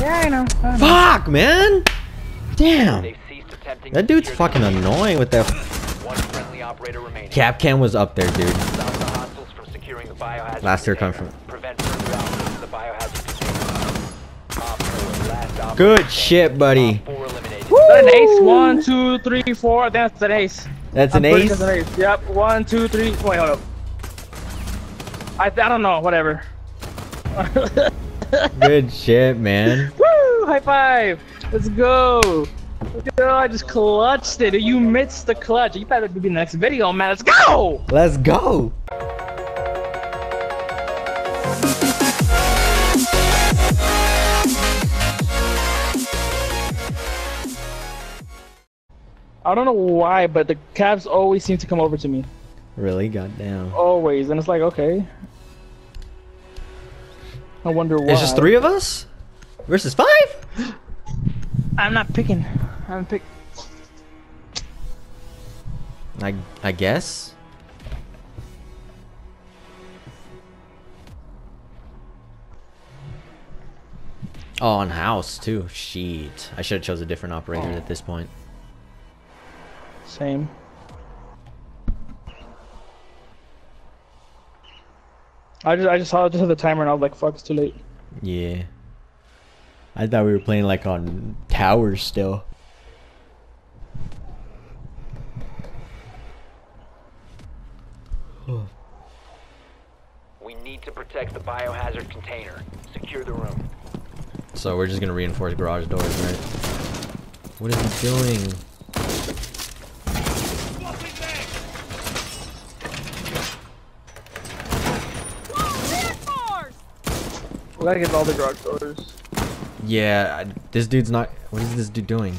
Yeah, I know. I know. Fuck, man! Damn! They've ceased attempting That dude's fucking annoying with that. One friendly. Kapkan was up there, dude. The from securing the biohazard Last year container. come from- Prevent further access to the biohazard container. Op four, last operator Good shit, buddy. Op four eliminated. Is that an ace? One, two, three, four. That's an ace. That's an ace? sure an ace. Yep. One, two, three. Wait, hold up. I, I don't know. Whatever. Good shit, man. Woo! High five! Let's go! Girl, I just clutched it. You missed the clutch. You better be in the next video, man. Let's go! Let's go! I don't know why, but the Cavs always seem to come over to me. Really? Goddamn. Always. And it's like, okay. I wonder why. It's just three of us? Versus five? I'm not picking. I'm pick. I, I guess. Oh, on house too. Sheet. I should have chose a different operator Oh. at this point. Same. I just I just saw just the timer and I was like, fuck, it's too late. Yeah. I thought we were playing like on towers still. We need to protect the biohazard container. Secure the room. So we're just gonna reinforce garage doors, right? What is he doing? We gotta get all the garage doors. Yeah, I- this dude's not. What is this dude doing?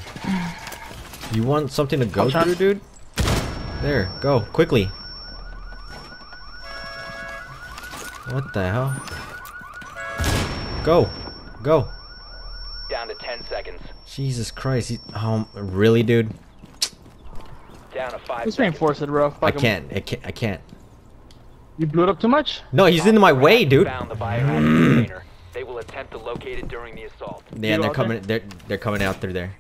You want something to go I'm through, dude? There, go quickly. What the hell? Go, go. Down to 10 seconds. Jesus Christ! He, oh, really, dude? Down to 5 Let's seconds. reinforce it, bro. Fuck I 'em. can't. I can't. I can't. You blew it up too much? No, he's in my way, dude. Attempt to locate it during the assault. Yeah, You they're out there? coming. They're they're coming out through there.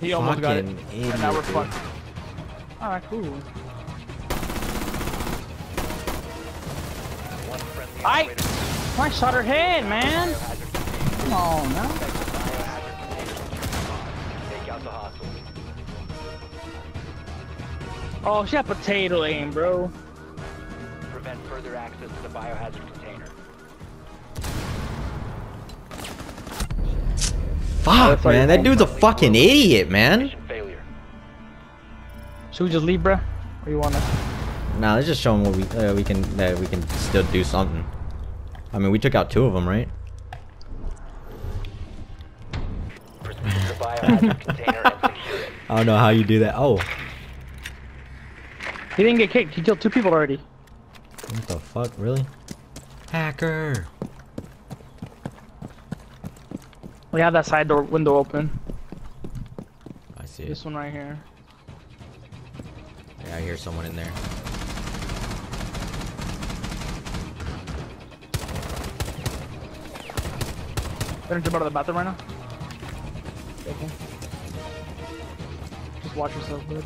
He almost got it. Fucking and now we're fucked. Alright, cool. I- I shot her head, man. Biohazard container. Come on, now. Oh, she had potato aim, bro. Prevent further access to the biohazard container. Fuck, sorry, man, that dude's a friendly. fucking idiot, man. Failure. Should we just leave, bro? Or you wanna? Nah, let's just show him what we uh, we can that we can still do something. I mean, we took out two of them, right? Proceed to the biohazard container and secure it. I don't know how you do that. Oh, He didn't get kicked. He killed two people already. what the fuck, really? Hacker. We have that side door window open. I see it. This one right here. Yeah, I hear someone in there. Better jump out of the bathroom right now. Okay. Just watch yourself, dude.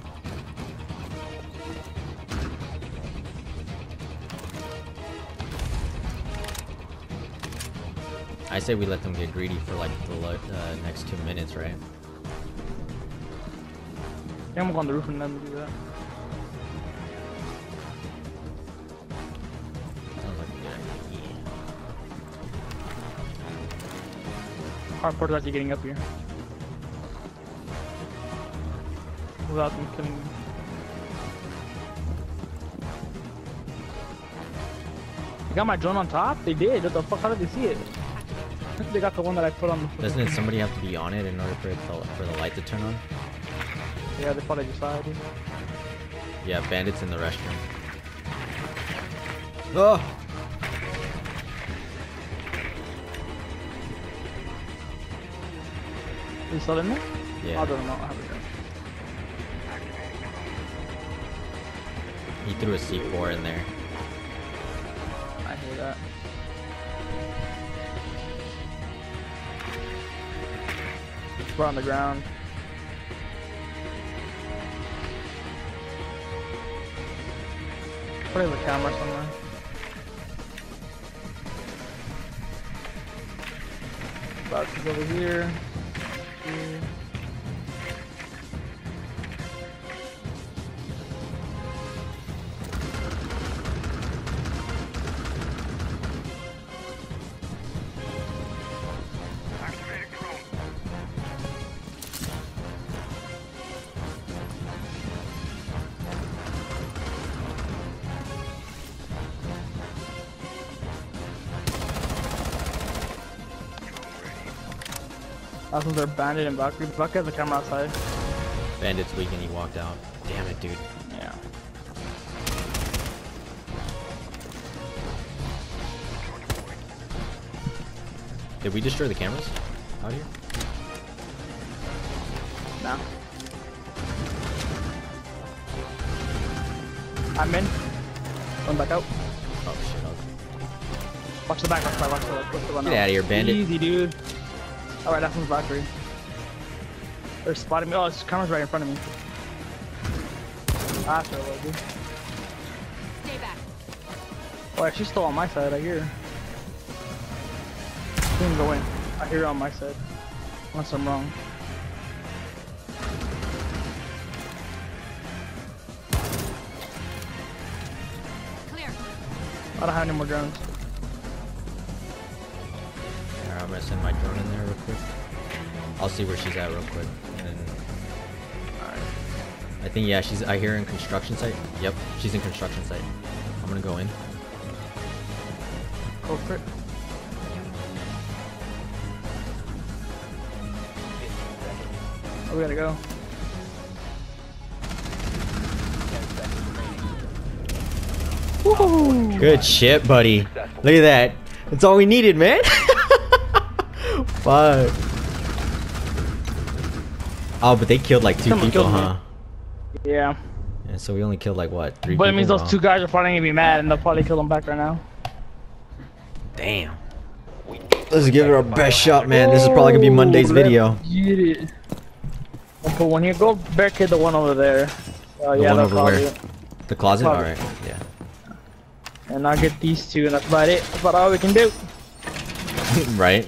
I say we let them get greedy for like the uh, next two minutes, right? Yeah, I'm gonna go on the roof and then do that. Sounds like a good idea. Hard part is actually getting up here. Without them killing me. They got my drone on top? They did. What the fuck? How did they see it? They got the one that I put on the fucking Doesn't it somebody have to be on it in order for it to, for the light to turn on? Yeah, they probably decided. Yeah, bandits in the restroom. Oh! Are you still in there? Yeah. I don't know. I have it there. He threw a C4 in there. I hear that. We're on the ground. Probably the camera somewhere. Box is over here. Here. Last they're Bandit and Valkyrie. Valkyrie has the camera outside. Bandit's weak and he walked out. Damn it, dude. Yeah. Did we destroy the cameras out here? No. I'm in. Going back out. Oh shit. Okay. Watch the back, watch the back, watch the back. Watch the Get out. of here, Bandit. Easy, dude. Alright, that one's Valkyrie. They're spotting me. Oh, this camera's right in front of me. Ah, so low, dude. Stay back. Oh, yeah, she's still on my side, I hear. She didn't go in. I hear her on my side. Unless I'm wrong. Clear. I don't have any more drones. Gonna send my drone in there real quick. I'll see where she's at real quick. And then I think yeah, she's I hear her in construction site. Yep, she's in construction site. I'm gonna go in. Go for it. Oh, we gotta go. 10 seconds remaining. Good shit, buddy. Look at that. That's all we needed, man. Fuck. Oh, but they killed like two Someone people, killed me. huh? Yeah. Yeah, so we only killed like what? Three But it means those Wow. two guys are probably gonna be mad and they'll probably kill them back right now. Damn. We need to Let's give it our best shot, man. This is probably gonna be Monday's video. Get it. I'll put one here. Go barricade the one over there. Oh The yeah, one over probably- where? The closet? Closet. Alright, yeah. And I'll get these two, and that's about it. That's about all we can do. right?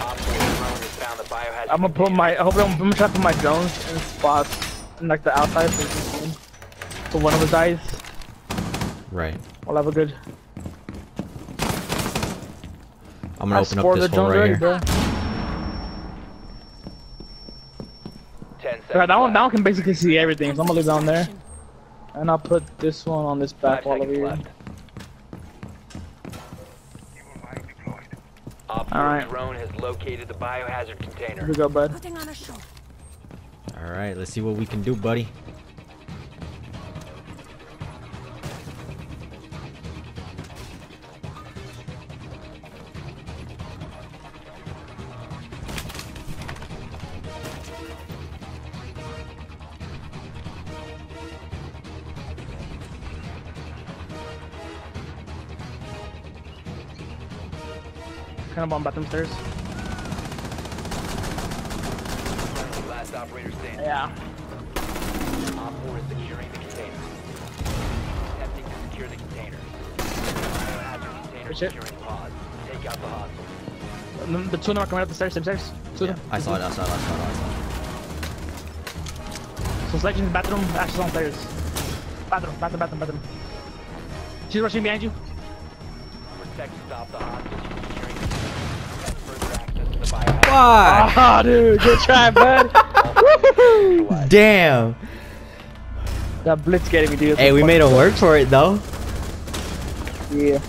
Op four drone has found the biohazard I'm gonna put my. I hope I'm, I'm gonna try to put my drones in spots, in like the outside. So, we can see 'em. so one of us dies. Right. We'll have a good. I'm gonna I open up spoiled this the hole drones right already, here. bro. 10 seconds Alright, that one, that one can basically see everything. So I'm gonna leave down there, and I'll put this one on this back Five wall over here. left. Op four Alright. drone has located the biohazard container. Here container. we go, bud. Putting on a show. Alright, let's see what we can do, buddy. Kind of bomb bathroom stairs. Last operator standing. Yeah. Op 4 is securing the container. Attempting to secure the container. Biohazard container Push it. pod. Take out the hostile. The two of them are coming up the stairs, same stairs. Two of Yeah, them. I saw it, I saw it, I saw it, I saw it. So Sledge in the bathroom, Ash is on stairs. Bathroom, bathroom, bathroom, bathroom. She's rushing behind you. Protect stop the hostage from securing the container. Have further access to the. Fuck! Ah, dude, good try, bud. Damn! that blitz getting me, dude. Hey, we made it work for it though. Yeah.